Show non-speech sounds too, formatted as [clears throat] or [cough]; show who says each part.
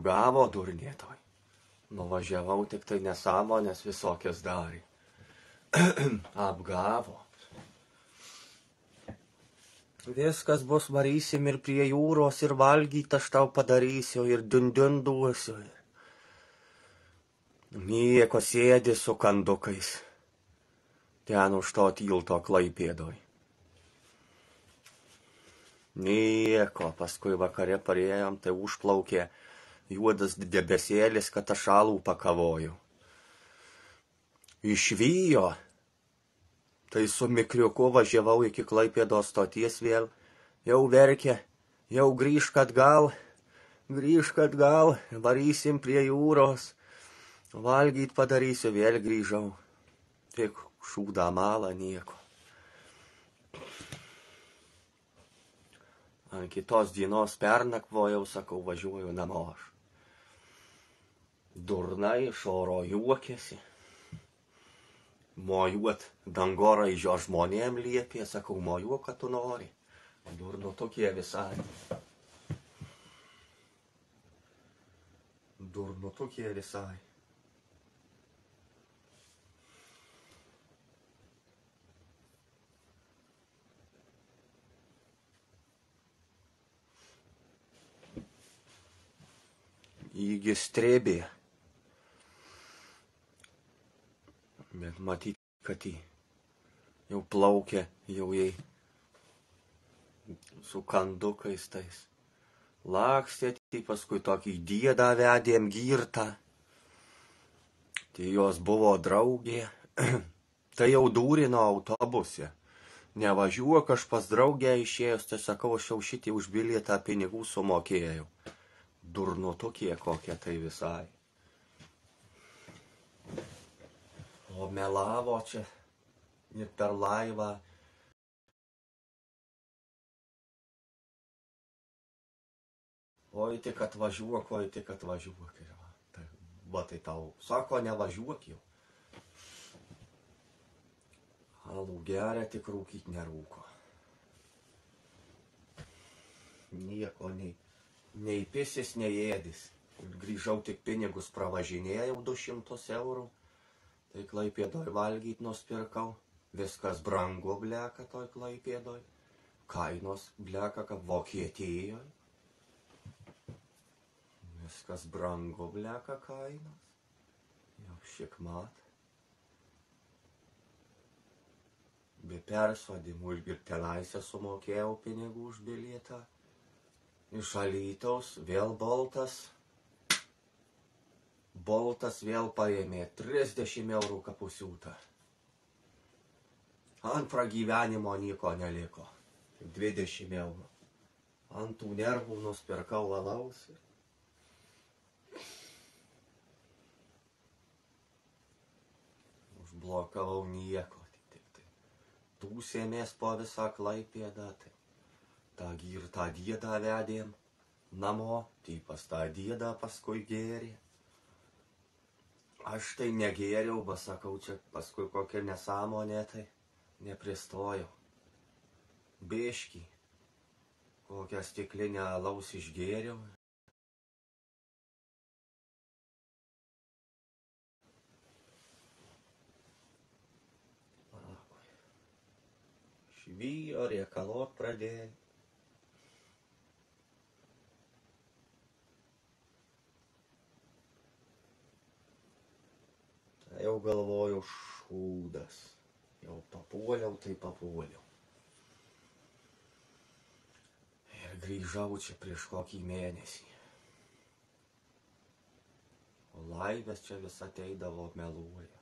Speaker 1: Apgavo durnėtoj. Nuvažiavau tik tai nesąmonės visokias darė. [clears throat] Apgavo. Viskas bus varysim ir prie jūros ir valgyti aš tau padarysiu ir dundun duosiu. Nieko sėdi su kandukais. Ten už to tilto klaipėdoj. Nieko, paskui vakare parėjom, tai užplaukė juodas debesėlis, kad aš šalų pakavoju. Išvyjo, tai su mikriuku važiavau iki Klaipėdos stoties vėl, jau verkė, jau grįžk atgal, grįžk atgal, varysim prie jūros, valgyt padarysiu, vėl grįžau, tik šūdą malą nieko. Ant kitos dienos pernakvojau, sakau, važiuoju namo aš. Durnai iš oro juokėsi. Mojuot dangoraižio žmonėm liepė, sakau, mojuok, kad tu nori. Durnu tokie visai. Durnu tokie visai. Įgi strebė. Bet matyt, kad jį jau plaukė, jau jai su kandukais tais. Lakstė, tai paskui tokį dėdą vedėm girtą. Tai jos buvo draugė. [clears throat] tai jau dūrino autobuse. Nevažiuok, aš pas draugę išėjęs, tai sakau, aš jau šitį už bilietą pinigų sumokėjau. Durnu tokie kokie tai visai. Melavo čia ir per laivą. Oi tik atvažiuok, oi tik atvažiuok. Ir va, tai, va tai tau sako, nevažiuok jau. Alų geria, tik rūkyt nerūko. Nieko nei, nei pisis, nei ėdis. Grįžau tik pinigus pravažinėjau 200 eurų. Tai klaipėdoj valgyt nuspirkau. Viskas brangu bleka toj klaipėdoj. Kainos bleka, kad Vokietijoje. Viskas brangu bleka kainos. Jau šiek mat. Be persodimų ir tenaisę sumokėjau pinigų už bilietą. Iš Alytaus vėl Boltas Boltas vėl paėmė 30 eurų kapusiūtą. Ant pragyvenimo nieko neliko. 20 eurų. Ant tų nervų nusipirkau alaus. Užblokavau nieko. Tik, tai. Tūsėmės po visą klaipėdą. Tai. Ta girtą dėdą vedėm namo. Tai pas tą dėdą paskui gėrė. Aš tai negėriau, pasakau, čia paskui kokia nesąmonė, tai nepristojau. Bėški, kokią stiklinę alaus išgėriau. Švyjo, riekalot pradėjo. Jau galvoju šūdas. Jau papuoliau, tai papuoliau. Ir grįžau čia prieš kokį mėnesį. O laivės čia vis ateidavo meluoja.